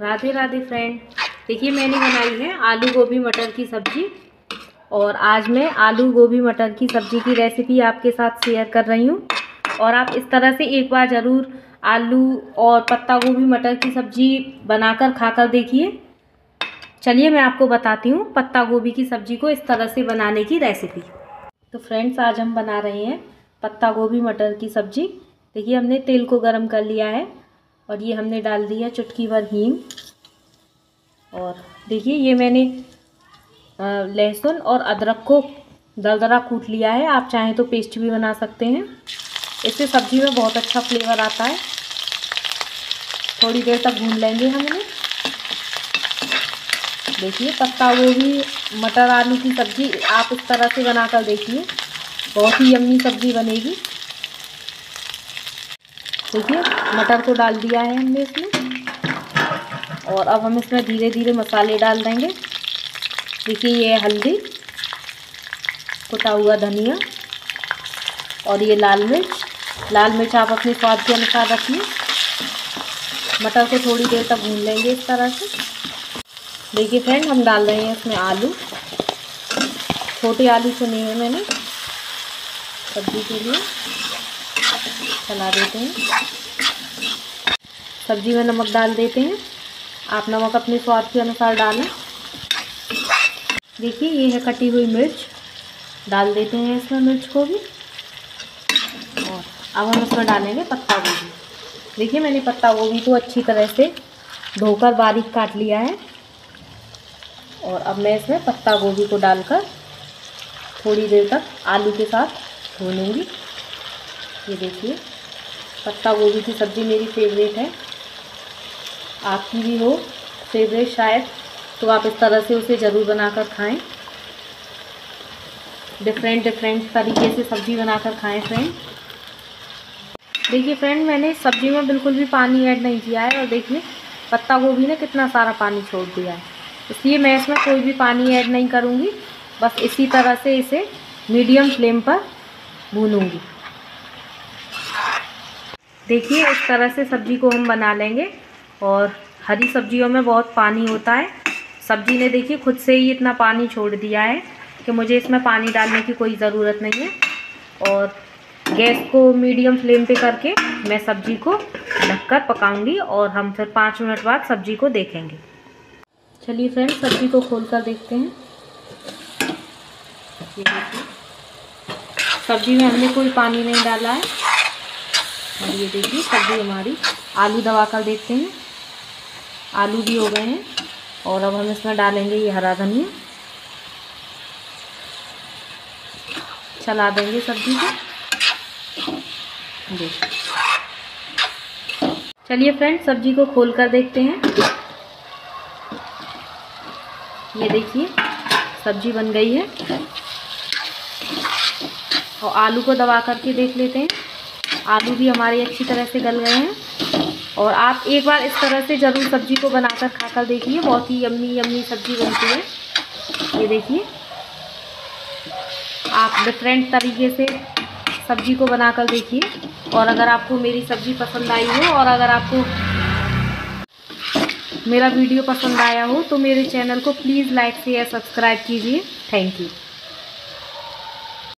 Radhe Radhe friend देखिए, मैंने बनाई है आलू गोभी मटर की सब्ज़ी। और आज मैं आलू गोभी मटर की सब्ज़ी की रेसिपी आपके साथ शेयर कर रही हूँ। और आप इस तरह से एक बार ज़रूर आलू और पत्ता गोभी मटर की सब्ज़ी बनाकर खाकर देखिए। चलिए, मैं आपको बताती हूँ पत्ता गोभी की सब्ज़ी को इस तरह से बनाने की रेसिपी तो फ्रेंड्स आज हम बना रहे हैं पत्ता गोभी मटर की सब्ज़ी। देखिए, हमने तेल को गरम कर लिया है। और ये हमने डाल दिया चुटकी भर हींग। और देखिए, ये मैंने लहसुन और अदरक को दरदरा कूट लिया है। आप चाहें तो पेस्ट भी बना सकते हैं। इससे सब्ज़ी में बहुत अच्छा फ्लेवर आता है। थोड़ी देर तक भून लेंगे हम इन्हें देखिए, पत्ता गोभी मटर आलू की सब्ज़ी आप इस तरह से बनाकर देखिए। बहुत ही यम्मी सब्ज़ी बनेगी। देखिए, मटर को डाल दिया है हमने इसमें। और अब हम इसमें धीरे धीरे मसाले डाल देंगे। देखिए, ये हल्दी, कुटा हुआ धनिया और ये लाल मिर्च। लाल मिर्च आप अपने स्वाद के अनुसार रखिए। मटर को थोड़ी देर तक भून लेंगे इस तरह से। देखिए फ्रेंड, हम डाल रहे हैं इसमें आलू। छोटे आलू चुने हैं मैंने सब्ज़ी के लिए। चला देते हैं। सब्ज़ी में नमक डाल देते हैं। आप नमक अपने स्वाद के अनुसार डालें। देखिए, ये है कटी हुई मिर्च। डाल देते हैं इसमें मिर्च को भी और अब हम इसमें डालेंगे पत्ता गोभी। देखिए, मैंने पत्ता गोभी को अच्छी तरह से धोकर बारीक काट लिया है। और अब मैं इसमें पत्ता गोभी को डालकर थोड़ी देर तक आलू के साथ भूनूँगी ये देखिए। पत्ता गोभी की सब्ज़ी मेरी फेवरेट है। आपकी भी हो फेवरेट शायद। तो आप इस तरह से उसे ज़रूर बनाकर खाएँ। डिफरेंट डिफरेंट तरीके से सब्ज़ी बनाकर खाएँ फ्रेंड देखिए फ्रेंड मैंने सब्ज़ी में बिल्कुल भी पानी ऐड नहीं किया है और देखिए, पत्ता गोभी ने कितना सारा पानी छोड़ दिया है। इसलिए मैं इसमें कोई भी पानी ऐड नहीं करूँगी। बस इसी तरह से इसे मीडियम फ्लेम पर भूनूँगी। देखिए, इस तरह से सब्ज़ी को हम बना लेंगे और हरी सब्जियों में बहुत पानी होता है। सब्ज़ी ने देखिए, खुद से ही इतना पानी छोड़ दिया है कि मुझे इसमें पानी डालने की कोई ज़रूरत नहीं है। और गैस को मीडियम फ्लेम पे करके मैं सब्ज़ी को ढककर पकाऊँगी और हम फिर पाँच मिनट बाद सब्ज़ी को देखेंगे। चलिए फ्रेंड सब्ज़ी को खोल कर देखते हैं। सब्ज़ी में हमने कोई पानी नहीं डाला है। और ये देखिए सब्ज़ी हमारी आलू दबा कर देखते हैं। आलू भी हो गए हैं और अब हम इसमें डालेंगे ये हरा धनिया। चला देंगे सब्ज़ी को। चलिए फ्रेंड सब्ज़ी को खोल कर देखते हैं। ये देखिए, सब्ज़ी बन गई है। और आलू को दबा करके देख लेते हैं। आलू भी हमारे अच्छी तरह से गल गए हैं। और आप एक बार इस तरह से ज़रूर सब्ज़ी को बनाकर खाकर देखिए, बहुत ही यम्मी यम्मी सब्ज़ी बनती है। ये देखिए। आप डिफरेंट तरीके से सब्ज़ी को बनाकर देखिए। और अगर आपको मेरी सब्ज़ी पसंद आई हो और अगर आपको मेरा वीडियो पसंद आया हो तो मेरे चैनल को प्लीज़ लाइक शेयर सब्सक्राइब कीजिए। Thank you